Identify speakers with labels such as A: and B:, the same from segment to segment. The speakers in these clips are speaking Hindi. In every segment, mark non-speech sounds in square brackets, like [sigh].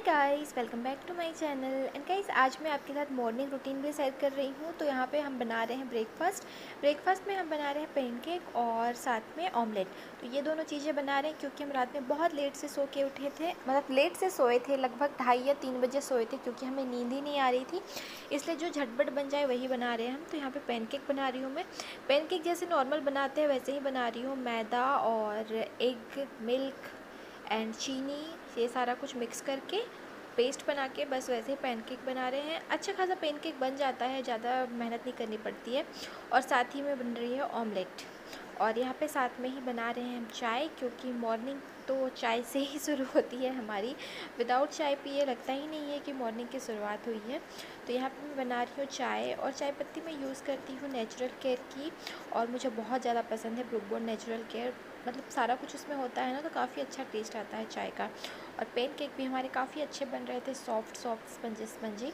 A: Hi guys welcome back to my channel and guys आज मैं आपके साथ मॉर्निंग रूटीन भी शेयर कर रही हूँ तो यहाँ पे हम बना रहे हैं ब्रेकफास्ट ब्रेकफास्ट में हम बना रहे हैं पेनकेक और साथ में ऑमलेट तो ये दोनों चीज़ें बना रहे हैं क्योंकि हम रात में बहुत लेट से सो के उठे थे. मतलब लेट से सोए थे, लगभग ढाई या तीन बजे सोए थे क्योंकि हमें नींद ही नहीं आ रही थी. इसलिए जो झटपट बन जाए वही बना रहे हैं हम. तो यहाँ पर पेनकेक बना रही हूँ मैं. पेनकेक जैसे नॉर्मल बनाते हैं, वैसे ही बना रही हूँ. मैदा और एग मिल्क एंड चीनी ये सारा कुछ मिक्स करके पेस्ट बना के बस वैसे ही पैनकेक बना रहे हैं। अच्छा खासा पैनकेक बन जाता है, ज़्यादा मेहनत नहीं करनी पड़ती है। और साथ ही में बन रही है ऑमलेट और यहाँ पे साथ में ही बना रहे हैं हम चाय, क्योंकि मॉर्निंग तो चाय से ही [laughs] शुरू होती है हमारी। विदाउट चाय पिए लगता ही नहीं है कि मॉर्निंग की शुरुआत हुई है। तो यहाँ पे मैं बना रही हूँ चाय, और चाय पत्ती मैं यूज़ करती हूँ नेचुरल केयर की। और मुझे बहुत ज़्यादा पसंद है ब्रुकबोर्ड नेचुरल केयर मतलब सारा कुछ उसमें होता है ना तो काफ़ी अच्छा टेस्ट आता है चाय का। और पेन केक भी हमारे काफ़ी अच्छे बन रहे थे सॉफ्ट सॉफ्ट स्पंजी स्पंजी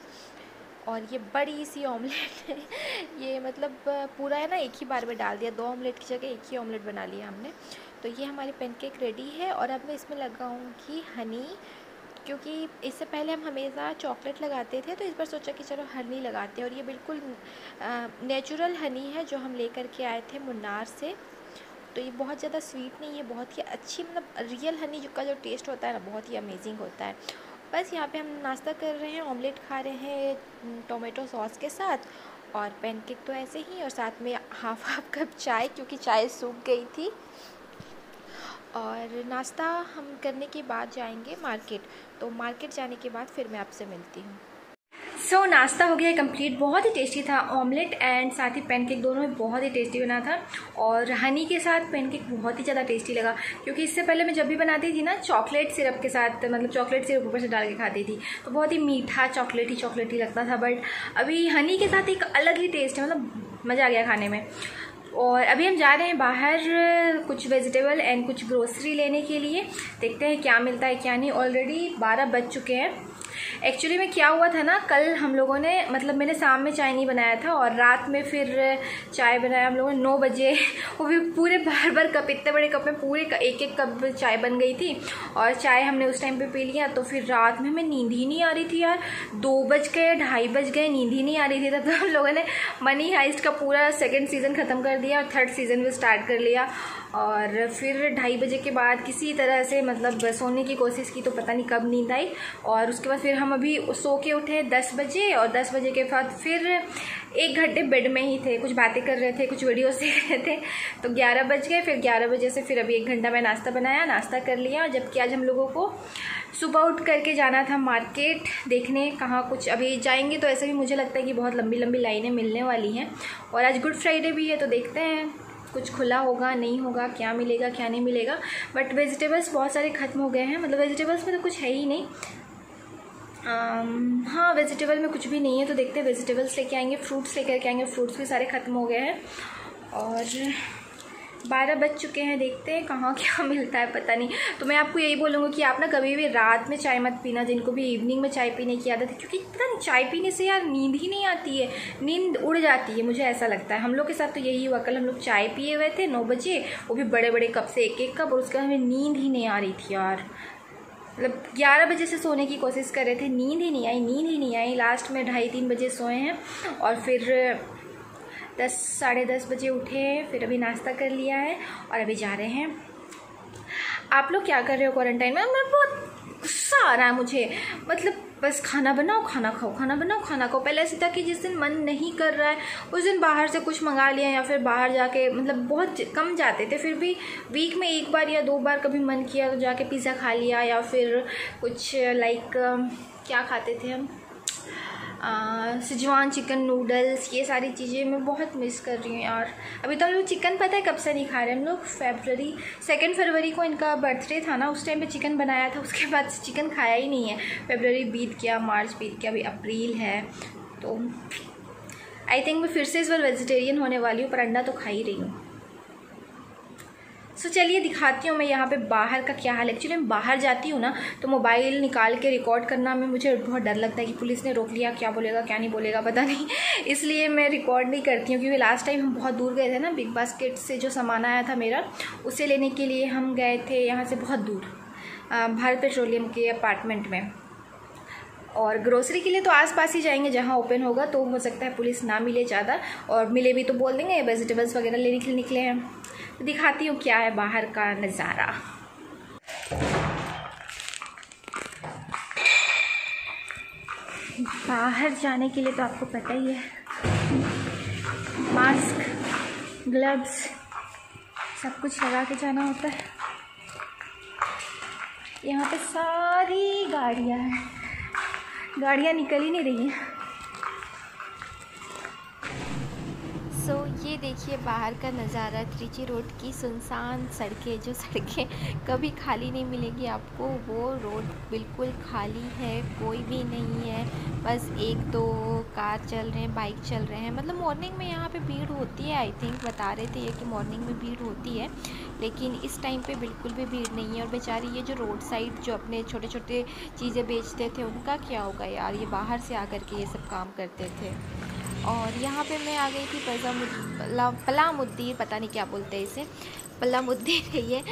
A: और ये बड़ी सी ऑमलेट है। [laughs] ये मतलब पूरा है ना, एक ही बार में डाल दिया, दो ऑमलेट की जगह एक ही ऑमलेट बना लिया हमने। तो ये हमारी पेनकेक रेडी है और अब मैं इसमें लगाऊँगी हनी क्योंकि इससे पहले हम हमेशा चॉकलेट लगाते थे तो इस बार सोचा कि चलो हनी लगाते हैं। और ये बिल्कुल नेचुरल हनी है जो हम लेकर के आए थे मुन्नार से। तो ये बहुत ज़्यादा स्वीट नहीं है बहुत ही अच्छी मतलब रियल हनी का जो टेस्ट होता है ना, बहुत ही अमेजिंग होता है। बस यहाँ पे हम नाश्ता कर रहे हैं ऑमलेट खा रहे हैं टोमेटो सॉस के साथ और पैनकेक तो ऐसे ही और साथ में हाफ़ हाफ़ कप चाय क्योंकि चाय सूख गई थी। और नाश्ता हम करने के बाद जाएँगे मार्केट तो मार्केट जाने के बाद फिर मैं आपसे मिलती हूँ। सो so, नाश्ता हो गया कंप्लीट बहुत ही टेस्टी था. ऑमलेट एंड साथ ही पैनकेक दोनों में बहुत ही टेस्टी बना था. और हनी के साथ पैनकेक बहुत ही ज़्यादा टेस्टी लगा. क्योंकि इससे पहले मैं जब भी बनाती थी ना चॉकलेट सिरप के साथ मतलब चॉकलेट सिरप ऊपर से डाल के खाती थी. तो बहुत ही मीठा चॉकलेट ही चॉकलेट ही लगता था. बट अभी हनी के साथ एक अलग ही टेस्ट है. मतलब मज़ा आ गया खाने में. और अभी हम जा रहे हैं बाहर कुछ वेजिटेबल एंड कुछ ग्रोसरी लेने के लिए। देखते हैं क्या मिलता है, क्या नहीं। ऑलरेडी बारह बज चुके हैं। एक्चुअली में क्या हुआ था ना, कल हम लोगों ने मतलब मैंने शाम में चाय नहीं बनाया था और रात में फिर चाय बनाया। हम लोगों ने नौ बजे, [laughs] वो भी पूरे बार बार कप, इतने बड़े कप में पूरे एक एक कप चाय बन गई थी। और चाय हमने उस टाइम पे पी लिया तो फिर रात में हमें नींद ही नहीं आ रही थी यार। दो बज गए, ढाई बज गए, नींद ही नहीं आ रही थी। तब तो हम लोगों ने मनी हाइस्ट का पूरा सेकेंड सीज़न ख़त्म कर दिया। और थर्ड सीज़न भी स्टार्ट कर लिया और फिर ढाई बजे के बाद किसी तरह से मतलब सोने की कोशिश की तो पता नहीं कब नींद आई और उसके बाद फिर हम अभी सो के उठे दस बजे और दस बजे के बाद फिर एक घंटे बेड में ही थे, कुछ बातें कर रहे थे, कुछ वीडियोस देख रहे थे। तो ग्यारह बज गए, फिर ग्यारह बजे से फिर अभी एक घंटा मैं नाश्ता बनाया, नाश्ता कर लिया और जबकि आज हम लोगों को सुबह उठ करके जाना था मार्केट देखने, कहाँ कुछ अभी जाएँगे तो ऐसे भी मुझे लगता है कि बहुत लंबी लंबी लाइनें मिलने वाली हैं। और आज गुड फ्राइडे भी है तो देखते हैं कुछ खुला होगा, नहीं होगा, क्या मिलेगा, क्या नहीं मिलेगा। बट वेजिटेबल्स बहुत सारे ख़त्म हो गए हैं मतलब वेजिटेबल्स में तो कुछ है ही नहीं। आम, हाँ वेजिटेबल में कुछ भी नहीं है तो देखते हैं वेजिटेबल्स लेके आएँगे फ्रूट्स लेकर के आएँगे फ्रूट्स भी सारे ख़त्म हो गए हैं। और बारह बज चुके हैं देखते हैं कहाँ [laughs] क्या मिलता है पता नहीं। तो मैं आपको यही बोलूँगा कि आप ना कभी भी रात में चाय मत पीना जिनको भी इवनिंग में चाय पीने की आदत है क्योंकि पता नहीं चाय पीने से यार नींद ही नहीं आती है नींद उड़ जाती है मुझे ऐसा लगता है। हम लोग के साथ तो यही हुआ कल हम लोग चाय पिए हुए थे नौ बजे वो भी बड़े बड़े कप से एक एक कप और उसके बाद हमें नींद ही नहीं आ रही थी यार। मतलब ग्यारह बजे से सोने की कोशिश कर रहे थे, नींद ही नहीं आई, नींद ही नहीं आई। लास्ट में ढाई तीन बजे सोए हैं और फिर दस, साढ़े दस बजे उठे हैं फिर अभी नाश्ता कर लिया है और अभी जा रहे हैं। आप लोग क्या कर रहे हो क्वारंटाइन में? मैं बहुत गुस्सा आ रहा है मुझे। मतलब बस खाना बनाओ, खाना खाओ, खाना बनाओ, खाना खाओ। पहले ऐसे था कि जिस दिन मन नहीं कर रहा है, उस दिन बाहर से कुछ मंगा लिया या फिर बाहर जाके मतलब बहुत कम जाते थे। फिर भी वीक में एक बार या दो बार कभी मन किया तो जाके पिज़्ज़ा खा लिया या फिर कुछ लाइक क्या खाते थे हम? सिजवान चिकन नूडल्स, ये सारी चीज़ें मैं बहुत मिस कर रही हूँ यार। अभी तो हम लोग चिकन पता है कब से नहीं खा रहे, हम लोग फेबररी सेकेंड फरवरी को इनका बर्थडे था ना, उस टाइम पे चिकन बनाया था, उसके बाद से चिकन खाया ही नहीं है। फेबररी बीत गया मार्च बीत गया, अभी अप्रैल है तो आई थिंक मैं फिर से इस बार वेजिटेरियन होने वाली हूँ, पर अंडा तो खा ही रही हूँ। सो चलिए दिखाती हूँ मैं यहाँ पे बाहर का क्या हाल एक्चुअली मैं बाहर जाती हूँ ना तो मोबाइल निकाल के रिकॉर्ड करना में मुझे बहुत डर लगता है कि पुलिस ने रोक लिया, क्या बोलेगा, क्या नहीं बोलेगा, पता नहीं। [laughs] इसलिए मैं रिकॉर्ड नहीं करती हूँ, क्योंकि लास्ट टाइम हम बहुत दूर गए थे ना बिग बास्केट से जो सामान आया था मेरा, उसे लेने के लिए हम गए थे यहाँ से बहुत दूर भारत पेट्रोलियम के अपार्टमेंट में।
B: और ग्रोसरी के लिए तो आसपास ही जाएँगे, जहाँ ओपन होगा तो हो सकता है पुलिस ना मिले ज़्यादा, और मिले भी तो बोल देंगे वेजिटेबल्स वगैरह लेने के लिए निकले हैं। दिखाती हूँ क्या है बाहर का नज़ारा। बाहर जाने के लिए तो आपको पता ही है। मास्क, ग्लव्स, सब कुछ लगा के जाना होता है। यहाँ पे सारी गाड़ियाँ हैं। गाड़ियाँ निकल ही नहीं रही हैं। देखिए बाहर का नज़ारा, त्रिची रोड की सुनसान सड़कें, जो सड़कें कभी खाली नहीं मिलेगी आपको, वो रोड बिल्कुल खाली है, कोई भी नहीं है, बस एक दो कार चल रहे हैं, बाइक चल रहे हैं। मतलब मॉर्निंग में यहाँ पे भीड़ होती है आई थिंक बता रहे थे ये कि मॉर्निंग में भीड़ होती है, लेकिन इस टाइम पे बिल्कुल भी भीड़ नहीं है। और बेचारी ये जो रोड साइड जो अपने छोटे छोटे चीज़ें बेचते थे, उनका क्या होगा यार? ये बाहर से आकर के ये सब काम करते थे। और यहाँ पे मैं आ गई थी पलामुद्दीन, पता नहीं क्या बोलते हैं इसे। पलामुद्दीन है ये।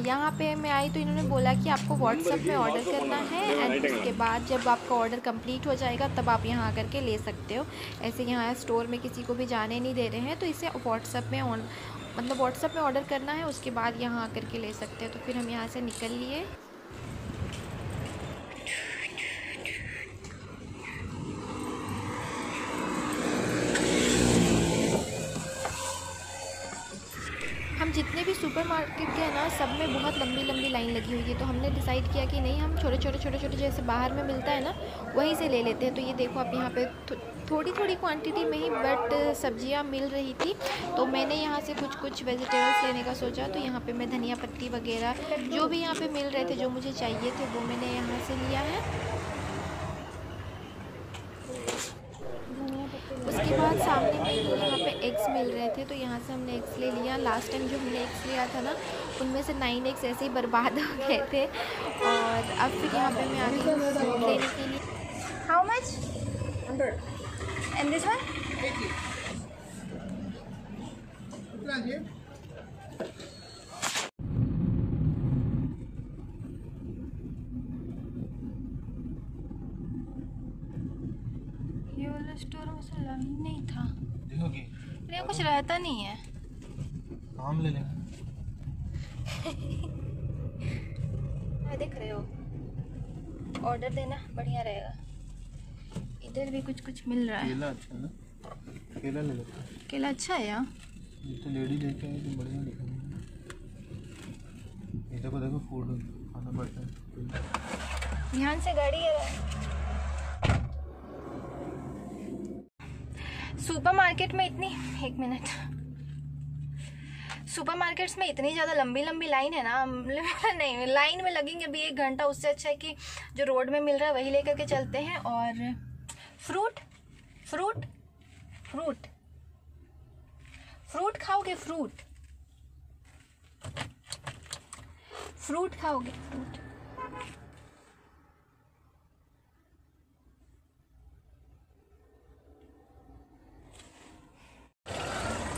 B: यहाँ पे मैं आई तो इन्होंने बोला कि आपको व्हाट्सअप में ऑर्डर करना है एंड उसके बाद जब आपका ऑर्डर कंप्लीट हो जाएगा, तब आप यहाँ आकर के ले सकते हो। ऐसे यहाँ स्टोर में किसी को भी जाने नहीं दे रहे हैं तो इसे व्हाट्सअप में ऑन मतलब व्हाट्सअप में ऑर्डर करना है, उसके बाद यहाँ आकर के ले सकते हैं। तो फिर हम यहाँ से निकल लिए। सुपर मार्केट के ना सब में बहुत लंबी लंबी लाइन लगी हुई है तो हमने डिसाइड किया कि नहीं, हम छोटे छोटे छोटे छोटे जैसे बाहर में मिलता है ना, वहीं से ले लेते हैं। तो ये देखो आप यहाँ पे थोड़ी थोड़ी क्वांटिटी में ही बट सब्ज़ियाँ मिल रही थी तो मैंने यहाँ से कुछ कुछ वेजिटेबल्स लेने का सोचा। तो यहाँ पे मैं धनिया पत्ती वगैरह, जो भी यहाँ पे मिल रहे थे, जो मुझे चाहिए थे, वो मैंने यहाँ से लिया है उसके बाद सामने में एग्स मिल रहे थे तो यहाँ से हमने एग्स ले लिया। लास्ट टाइम जो हमने एग्स लिया था ना उनमें से नाइन एग्स ऐसे ही बर्बाद हो गए थे। और अब फिर यहाँ पे मैं आ गई हूँ लेने के लिए। How much and this one store में से लाइन नहीं था। देखोगे? ये कुछ रहता नहीं है।
C: काम ले लेंगे [laughs]
B: देख रहे हो। ऑर्डर देना बढ़िया रहेगा। इधर भी कुछ कुछ मिल रहा है।
C: केला अच्छा ना? केला ले लेते
B: केला अच्छा है यार।
C: ये तो लेडी लेके आए तो बढ़िया लिखा ये देखो देखो फ़ूड खाना पड़ता है।
B: ध्यान से गाड़ी है। सुपर मार्केट में इतनी, एक मिनट। सुपर मार्केट्स में इतनी ज़्यादा लंबी लंबी लाइन है ना [laughs] नहीं, लाइन में लगेंगे अभी एक घंटा, उससे अच्छा है कि जो रोड में मिल रहा है वही लेकर के चलते हैं और फ्रूट फ्रूट फ्रूट। फ्रूट खाओगे, फ्रूट? फ्रूट खाओगे, फ्रूट।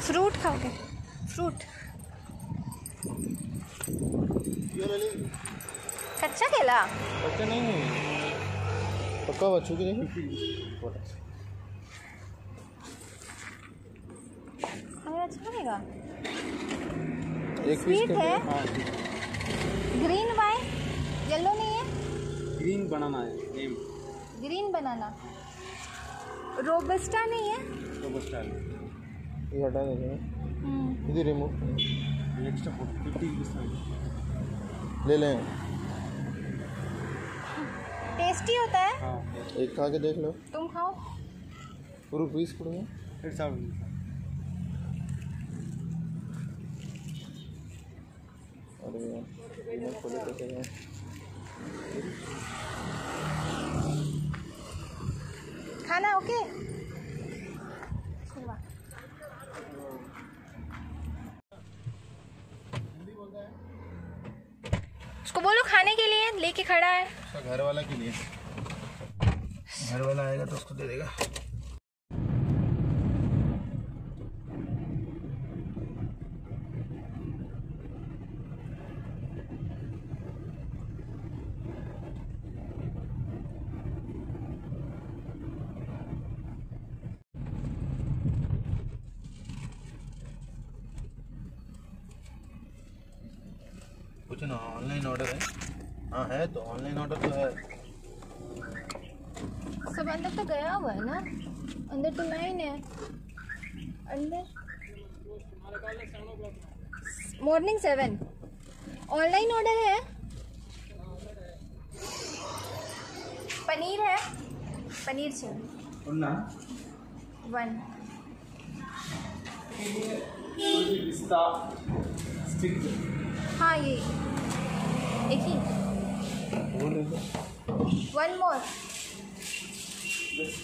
B: फ्रूट खाओगे? फ्रूट। कच्चा केला?
C: कच्चा नहीं पक्का बच्चों की
B: हमें अच्छा लगेगा
C: एक
B: स्वीट है।
C: हाँ
B: ग्रीन वाइन येलो नहीं है?
C: ग्रीन बनाना है नेम
B: ग्रीन बनाना रोबस्टा नहीं है?
C: रोबस्टा ये हटा देंगे इधर रिमूव एक्स्ट्रा ले लें
B: टेस्टी होता है
C: हाँ एक खा के देख लो
B: तुम खाओ
C: पूरा पीस करूँगा फिर सब अरे यार खोले कैसे
B: खाना ओके उसको बोलो खाने के लिए, लेके खड़ा है।
C: घर वाला के लिए। घर वाला आएगा तो उसको दे देगा। कुछ ना ऑनलाइन ऑर्डर है। हाँ है तो ऑनलाइन ऑर्डर तो है।
B: सब अंदर तो गया हुआ है ना? अंदर तो लाइन है। अंदर? मॉर्निंग सेवन ऑनलाइन ऑर्डर है। पनीर है। पनीर चाहिए वन
C: पिस्ता स्टिक
B: हाँ ये एक ही
C: बोल रहे थे
B: वन मोर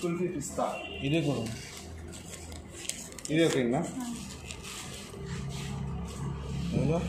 C: ಕುಲ್ಫಿ ಪಿಸ್ತಾ ಇದೇ ಕೊಡು ಇದೇ ಓಕೆನಾ ಹೌದಾ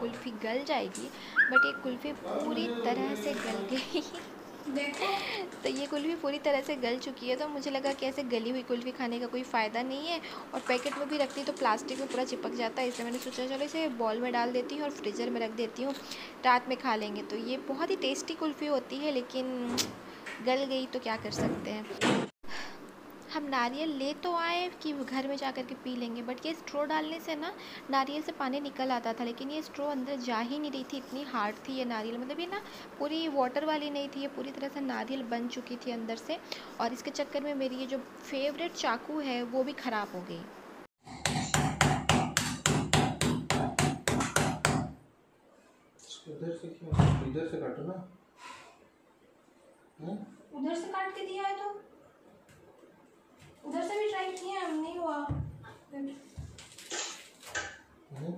B: कुल्फ़ी गल जाएगी बट ये कुल्फ़ी पूरी तरह से गल गई। तो ये कुल्फ़ी पूरी तरह से गल चुकी है तो मुझे लगा कि ऐसे गली हुई कुल्फ़ी खाने का कोई फ़ायदा नहीं है और पैकेट में भी रखती तो प्लास्टिक में पूरा चिपक जाता है इसलिए मैंने सोचा चलो इसे बॉल में डाल देती हूँ और फ्रीज़र में रख देती हूँ रात में खा लेंगे। तो ये बहुत ही टेस्टी कुल्फ़ी होती है लेकिन गल गई तो क्या कर सकते हैं। हम नारियल ले तो आए कि घर में जा कर के पी लेंगे बट ये स्ट्रो डालने से ना नारियल से पानी निकल आता था लेकिन ये स्ट्रो अंदर जा ही नहीं रही थी इतनी हार्ड थी ये नारियल। मतलब ये ना पूरी वाटर वाली नहीं थी ये पूरी तरह से नारियल बन चुकी थी अंदर से और इसके चक्कर में मेरी ये जो फेवरेट चाकू है वो भी ख़राब हो गई।
C: इधर से क्यों इधर से काटो ना। हम्म?
B: उधर से काट के दिया है तो? उधर से भी ट्राई किया हम नहीं हुआ।
C: हम्म?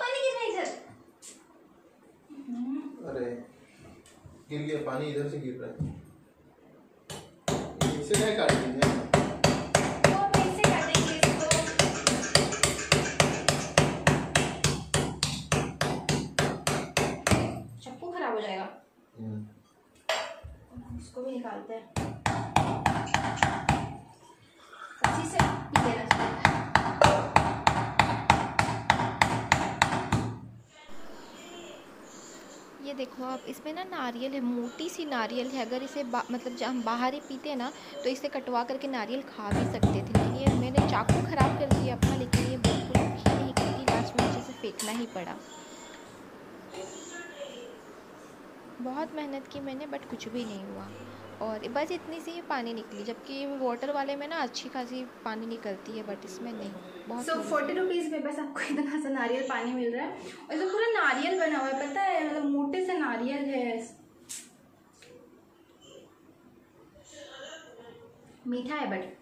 B: पानी इधर?
C: अरे गिर गया पानी इधर से गिर रहा है। इसे नहीं काटेंगे
B: तो अब ऐसे काटेंगे इसको चप्पू खराब हो जाएगा
C: हम्म।
B: भी निकालते हैं। अच्छी से लेना चाहिए ये देखो आप, इसमें ना नारियल है, मोटी सी नारियल है। अगर इसे मतलब जब हम बाहर ही पीते हैं ना तो इसे कटवा करके नारियल खा भी सकते थे। लेकिन ये मैंने चाकू ख़राब कर दिया अपना, लेकिन ये बिल्कुल नहीं करती, लास्ट में मुझे इसे फेंकना ही पड़ा। बहुत मेहनत की मैंने बट कुछ भी नहीं हुआ। और बस इतनी सी ही पानी निकली जबकि वाटर वाले में ना अच्छी खासी पानी निकलती है बट इसमें नहीं। बहुत
A: सो फोर्टी रुपीज़ में बस आपको इतना सा नारियल पानी मिल रहा है। और इसमें पूरा नारियल बना हुआ है पता है? मतलब मोटे से नारियल है। मीठा है बट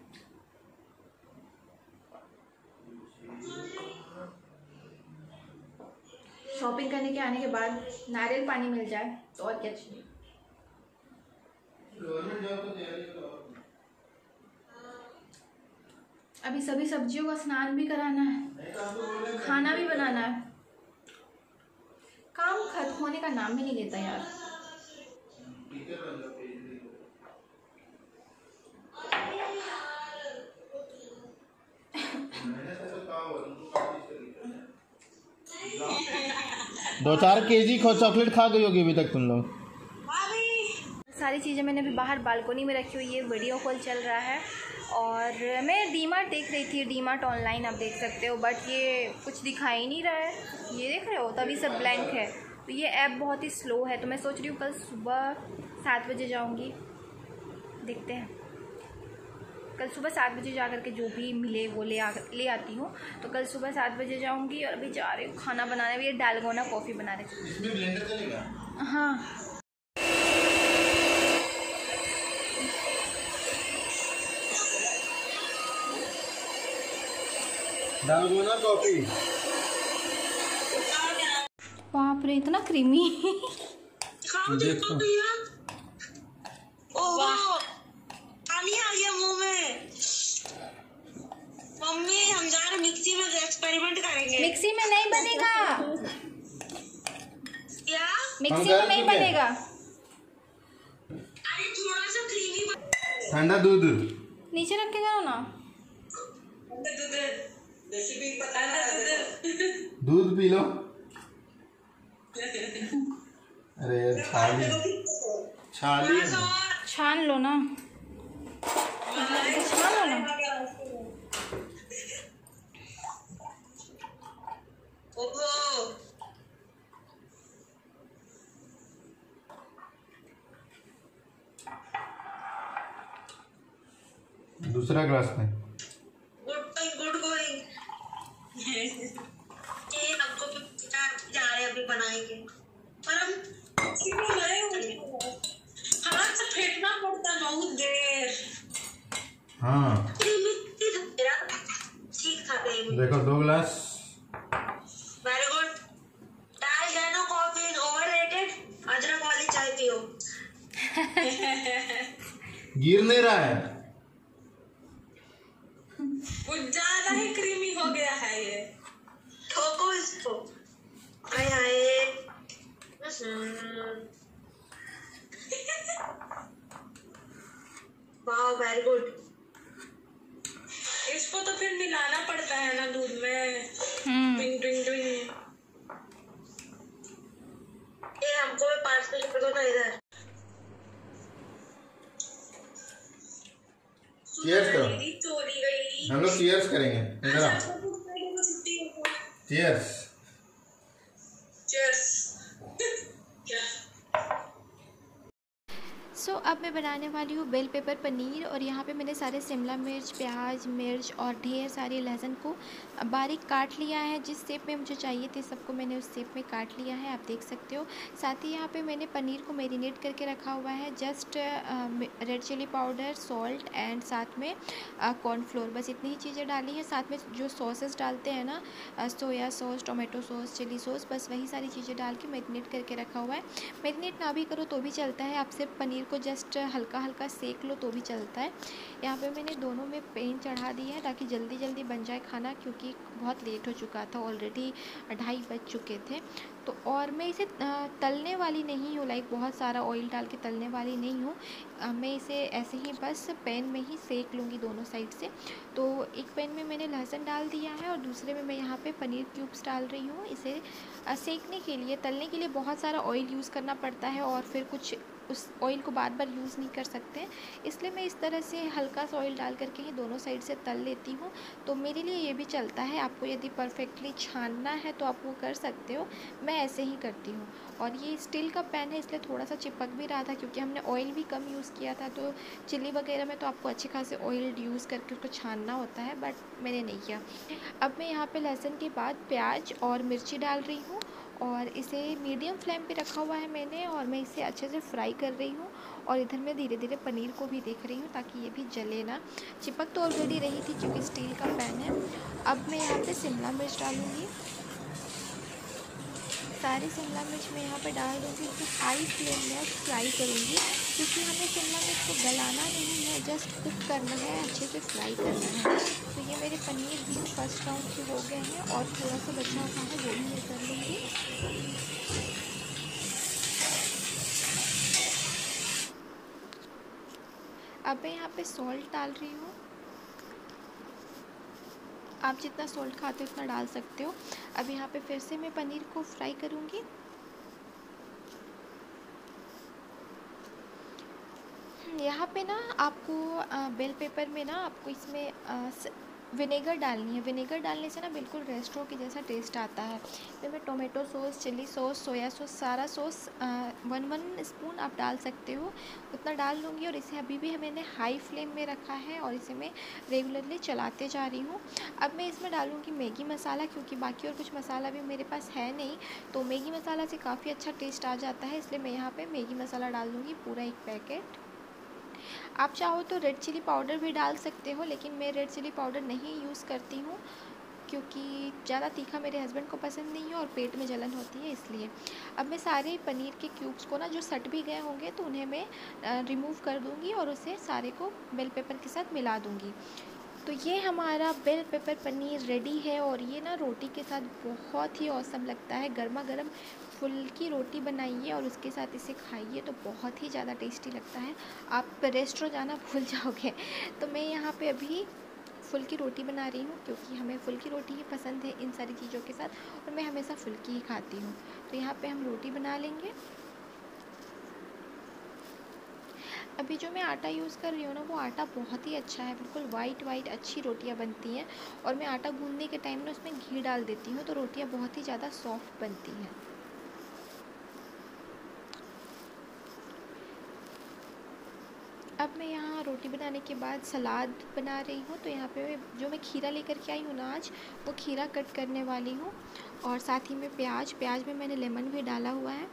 A: शॉपिंग करने के आने के बाद नारियल पानी मिल जाए तो और क्या चाहिए? अभी सभी सब्जियों का स्नान भी कराना है। खाना भी बनाना है। काम खत्म होने का नाम भी नहीं लेता यार।
C: दो चार केजी खो चॉकलेट खा गई होगी अभी तक तुम लोग।
A: सारी चीज़ें मैंने अभी बाहर बालकोनी में रखी हुई है वीडियो कॉल चल रहा है। और मैं डी मार्ट देख रही थी डी मार्ट ऑनलाइन आप देख सकते हो बट ये कुछ दिखाई नहीं रहा है। ये देख रहे हो? तभी सब ब्लैंक है। तो ये ऐप बहुत ही स्लो है तो मैं सोच रही हूँ कल सुबह सात बजे जाऊँगी। देखते हैं। कल सुबह सात बजे जा करके जो भी मिले वो ले आ ले आती हूँ। तो कल सुबह सात बजे जाऊँगी और अभी जा रही हूँ खाना बनाने। भी डालगोना कॉफ़ी बना रही
C: इसमें
A: हाँ।
C: कॉफ़ी
A: बाप रे इतना क्रीमी
C: देखो
D: ओहो पानी आ गया मुँह में मम्मी हम जा रहे मिक्सी में एक्सपेरिमेंट करेंगे
A: मिक्सी में नहीं बनेगा
D: क्या
A: मिक्सी
C: कर
A: में नहीं
C: चुके हैं।
A: बनेगा
D: अरे थोड़ा सा क्रीमी
C: ठंडा दूध
A: नीचे रख के करो ना
D: रेसिपी पता है
C: दूध पी लो अरे यार छाली छाली
A: छान लो ना। छान लो ना।
C: दूसरा ग्लास में।
D: गुड गोइंग ये हमको जा जा रहे अभी बनाएँगे। पर हम मिक्सी में लाए हाथ से फेंटना पड़ता बहुत देर
C: हाँ। देखो दो ग्लास
D: वेरी गुड डाल जानो कॉफ़ी इज़ ओवररेटेड अदरक वाली चाय पियो
C: गिर नहीं रहा है
D: कुछ ज़्यादा ही क्रीमी हो गया है ये ठोको इसको हाय हाय वाह वेरी गुड इसको तो फिर मिलाना पड़ता है ना दूध में।
A: हम्म
D: ट्विंग ट्विंग ट्विंग ये हमको भी पाँच मिनट कर दो ना इधर।
C: Cheers करो।
D: चोरी गई।
C: हम लोग चीयर्स करेंगे। इधर आओ। चीयर्स
D: चीयर्स क्या
B: सो अब मैं बनाने वाली हूँ बेल पेपर पनीर और यहाँ पे मैंने सारे शिमला मिर्च, प्याज, मिर्च और ढेर सारे लहसुन को बारीक काट लिया है। जिस सेप में मुझे चाहिए थे सबको मैंने उस सेप में काट लिया है, आप देख सकते हो। साथ ही यहाँ पे मैंने पनीर को मेरीनेट करके रखा हुआ है। Just red chilli powder salt and साथ में कॉर्नफ्लोर बस इतनी ही चीज़ें डाली हैं। साथ में जो सॉसेस डालते हैं ना soya sauce tomato sauce chilli sauce बस वही सारी चीज़ें डाल के मेरिनेट करके रखा हुआ है। मेरिनेट ना भी करो तो भी चलता है। आप सिर्फ़ पनीर को जस्ट हल्का हल्का सेक लो तो भी चलता है। यहाँ पे मैंने दोनों में पेन चढ़ा दी है ताकि जल्दी जल्दी बन जाए खाना क्योंकि बहुत लेट हो चुका था ऑलरेडी ढाई बज चुके थे। तो और मैं इसे तलने वाली नहीं हूँ लाइक बहुत सारा ऑयल डाल के तलने वाली नहीं हूँ। मैं इसे ऐसे ही बस पैन में ही सेक लूँगी दोनों साइड से। तो एक पैन में मैंने लहसुन डाल दिया है और दूसरे में मैं यहाँ पे पनीर क्यूब्स डाल रही हूँ। इसे सेकने के लिए, तलने के लिए बहुत सारा ऑयल यूज़ करना पड़ता है और फिर कुछ उस ऑयल को बार बार यूज़ नहीं कर सकते। इसलिए मैं इस तरह से हल्का सा ऑयल डाल करके ही दोनों साइड से तल लेती हूँ। तो मेरे लिए ये भी चलता है, आपको यदि परफेक्टली छानना है तो आप वो कर सकते हो। मैं ऐसे ही करती हूँ। और ये स्टील का पैन है, इसलिए थोड़ा सा चिपक भी रहा था क्योंकि हमने ऑयल भी कम यूज़ किया था। तो चिल्ली वगैरह में तो आपको अच्छे खासे ऑयल यूज़ करके उसको छानना होता है बट मैंने नहीं किया। अब मैं यहाँ पे लहसुन के बाद प्याज और मिर्ची डाल रही हूँ। और इसे मीडियम फ्लेम पे रखा हुआ है मैंने और मैं इसे अच्छे से फ्राई कर रही हूँ और इधर मैं धीरे धीरे पनीर को भी देख रही हूँ ताकि ये भी जले ना। चिपक तो ऑलरेडी रही थी क्योंकि स्टील का पैन है। अब मैं यहाँ पे शिमला मिर्च डालूँगी। सारी शिमला मिर्च मैं यहाँ पे डाल दूँगी। इसे हाई फ्लेम में फ्राई करूँगी। क्योंकि हमें शिमला मिर्च को गलाना नहीं है जस्ट कुक करना है, अच्छे से फ्राई करना है। तो ये मेरे पनीर भी फ़र्स्ट राउंड के हो गए हैं और थोड़ा सा बचा हुआ है, वो भी मैं कर लूँगी। अब मैं यहाँ पे सॉल्ट डाल रही हूँ। आप जितना सॉल्ट खाते हो उतना डाल सकते हो। अब यहाँ पे फिर से मैं पनीर को फ्राई करूँगी। यहाँ पे ना आपको बेल पेपर में ना आपको इसमें विनेगर डालनी है। विनेगर डालने से ना बिल्कुल रेस्टोरेंट के जैसा टेस्ट आता है। इसमें tomato sauce chilli sauce soya sauce सारा सॉस वन वन स्पून आप डाल सकते हो। उतना डाल लूँगी और इसे अभी भी मैंने हाई फ्लेम में रखा है और इसे मैं रेगुलरली चलाते जा रही हूँ। अब मैं इसमें डालूँगी मैगी मसाला क्योंकि बाकी और कुछ मसाला भी मेरे पास है नहीं। तो मैगी मसाला से काफ़ी अच्छा टेस्ट आ जाता है, इसलिए मैं यहाँ पर मैगी मसाला डाल दूँगी पूरा एक पैकेट आप चाहो तो रेड चिली पाउडर भी डाल सकते हो, लेकिन मैं रेड चिली पाउडर नहीं यूज़ करती हूँ, क्योंकि ज़्यादा तीखा मेरे हस्बैंड को पसंद नहीं है और पेट में जलन होती है इसलिए। अब मैं सारे पनीर के क्यूब्स को ना, जो सट भी गए होंगे तो उन्हें मैं रिमूव कर दूँगी और उसे सारे को बेल पेपर के साथ मिला दूँगी। तो ये हमारा बेल पेपर पनीर रेडी है और ये ना रोटी के साथ बहुत ही औसम लगता है गर्मा गर्म फुल्की रोटी बनाइए और उसके साथ इसे खाइए तो बहुत ही ज़्यादा टेस्टी लगता है। आप रेस्टोरेंट जाना भूल [laughs] जाओगे। तो मैं यहाँ पे अभी फुल्की रोटी बना रही हूँ क्योंकि हमें फुल्की रोटी ही पसंद है इन सारी चीज़ों के साथ और मैं हमेशा फुल्की ही खाती हूँ। तो यहाँ पे हम रोटी बना लेंगे। अभी जो मैं आटा यूज़ कर रही हूँ ना, वो आटा बहुत ही अच्छा है, बिल्कुल वाइट वाइट अच्छी रोटियाँ बनती हैं और मैं आटा गूंदने के टाइम ना उसमें घी डाल देती हूँ तो रोटियाँ बहुत ही ज़्यादा सॉफ्ट बनती हैं। अब मैं यहाँ रोटी बनाने के बाद सलाद बना रही हूँ तो यहाँ पे जो मैं खीरा लेकर के आई हूँ ना आज, वो खीरा कट करने वाली हूँ और साथ ही में प्याज प्याज में मैंने लेमन भी डाला हुआ है।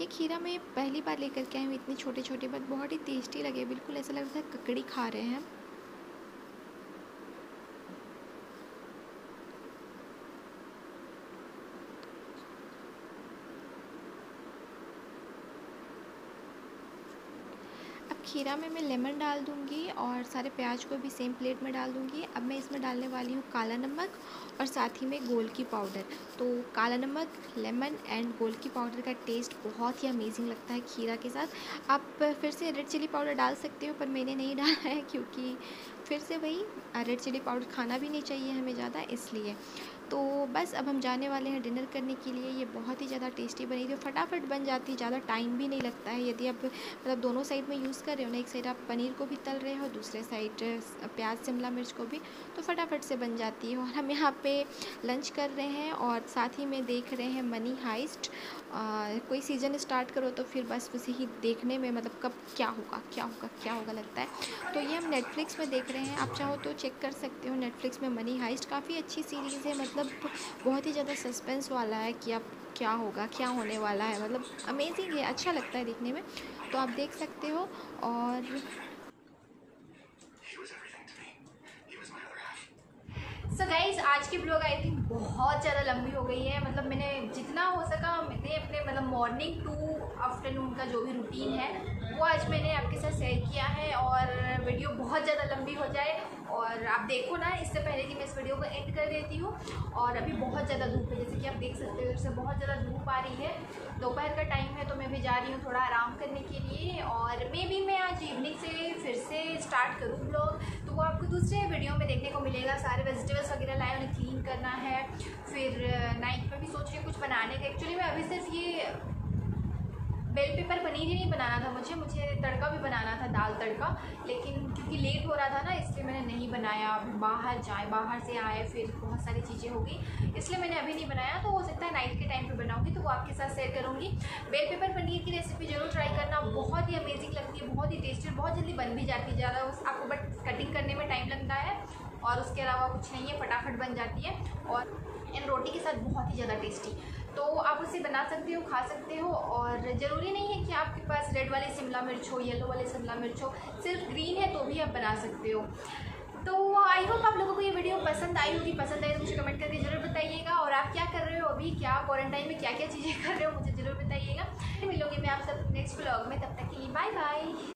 B: ये खीरा मैं पहली बार लेकर के आई हूँ, इतनी छोटे छोटे बट बहुत ही टेस्टी लगे, बिल्कुल ऐसा लग रहा है ककड़ी खा रहे हैं। खीरा में मैं लेमन डाल दूँगी और सारे प्याज को भी सेम प्लेट में डाल दूँगी। अब मैं इसमें डालने वाली हूँ काला नमक और साथ ही में गोल की पाउडर तो काला नमक लेमन एंड गोल की पाउडर का टेस्ट बहुत ही अमेजिंग लगता है खीरा के साथ। आप फिर से रेड चिली पाउडर डाल सकते हो, पर मैंने नहीं [laughs] डाला है क्योंकि फिर से वही रेड चिली पाउडर खाना भी नहीं चाहिए हमें ज़्यादा, इसलिए। तो बस अब हम जाने वाले हैं डिनर करने के लिए। ये बहुत ही ज़्यादा टेस्टी बनी थी फटाफट बन जाती है, ज़्यादा टाइम भी नहीं लगता है। यदि आप मतलब दोनों साइड में यूज़ कर रहे हो ना, एक साइड आप पनीर को भी तल रहे हो, दूसरे साइड प्याज, शिमला मिर्च को भी तो फटाफट से बन जाती है। और हम यहाँ पे लंच कर रहे हैं और साथ ही में देख रहे हैं मनी हाइस्ट। कोई सीज़न स्टार्ट करो तो फिर बस उसे ही देखने में मतलब कब क्या होगा क्या होगा क्या होगा लगता है। तो ये हम नेटफ्लिक्स में देख रहे हैं। आप चाहो तो चेक कर सकते हो नेटफ्लिक्स में मनी हाइस्ट काफ़ी अच्छी सीरीज़ है। मतलब बहुत ही ज़्यादा सस्पेंस वाला है कि अब क्या होगा, क्या होने वाला है। मतलब अमेजिंग है अच्छा लगता है देखने में। तो आप देख सकते हो और
A: सो गाइज़ आज की ब्लॉग आई थिंक बहुत ज़्यादा लंबी हो गई है। मतलब मैंने जितना हो सका, मैंने अपने मतलब मॉर्निंग टू आफ्टरनून का जो भी रूटीन है, वो आज मैंने आपके साथ शेयर किया है और वीडियो बहुत ज़्यादा लंबी हो जाए। और आप देखो ना, इससे पहले कि मैं इस वीडियो को एंड कर देती हूँ। और अभी बहुत ज़्यादा धूप है, जैसे कि आप देख सकते हो इससे बहुत ज़्यादा धूप आ रही है। दोपहर का टाइम है तो मैं भी जा रही हूँ थोड़ा आराम करने के लिए। और मे भी मैं आज इवनिंग से फिर से स्टार्ट करूँ ब्लॉग वो आपको दूसरे वीडियो में देखने को मिलेगा। सारे वेजिटेबल्स वगैरह लाए उन्हें क्लीन करना है। फिर नाइट में भी सोच रही कुछ बनाने का। एक्चुअली मैं अभी सिर्फ़ ये बेल पेपर पनीर ही नहीं बनाना था मुझे। मुझे तड़का दाल तड़का। लेकिन क्योंकि लेट हो रहा था ना, इसलिए मैंने नहीं बनाया। बाहर जाए, बाहर से आए, फिर बहुत सारी चीज़ें हो गई इसलिए मैंने अभी नहीं बनाया तो हो सकता है नाइट के टाइम पे बनाऊँगी तो वो आपके साथ शेयर करूँगी। बेल पेपर पनीर की रेसिपी ज़रूर ट्राई करना। बहुत ही अमेजिंग लगती है, बहुत ही टेस्टी और बहुत जल्दी बन भी जाती है, ज़्यादा आपको बट कटिंग करने में टाइम लगता है। और उसके अलावा कुछ नहीं है, फटाफट बन जाती है। और इन रोटी के साथ बहुत ही ज़्यादा टेस्टी तो आप उसे बना सकते हो, खा सकते हो और ज़रूरी नहीं है कि आपके पास रेड वाले शिमला मिर्च हो येलो वाले शिमला मिर्च हो, सिर्फ़ ग्रीन है तो भी आप बना सकते हो। तो आई होप आप लोगों को ये वीडियो पसंद आई होगी। पसंद आई तो मुझे कमेंट करके ज़रूर बताइएगा और आप क्या कर रहे हो अभी? क्या क्वारंटाइन में क्या क्या चीज़ें [laughs] कर रहे हो? मुझे ज़रूर बताइएगा। मिलोगे मैं आप सब नेक्स्ट ब्लॉग में, तब तक के लिए बाय बाय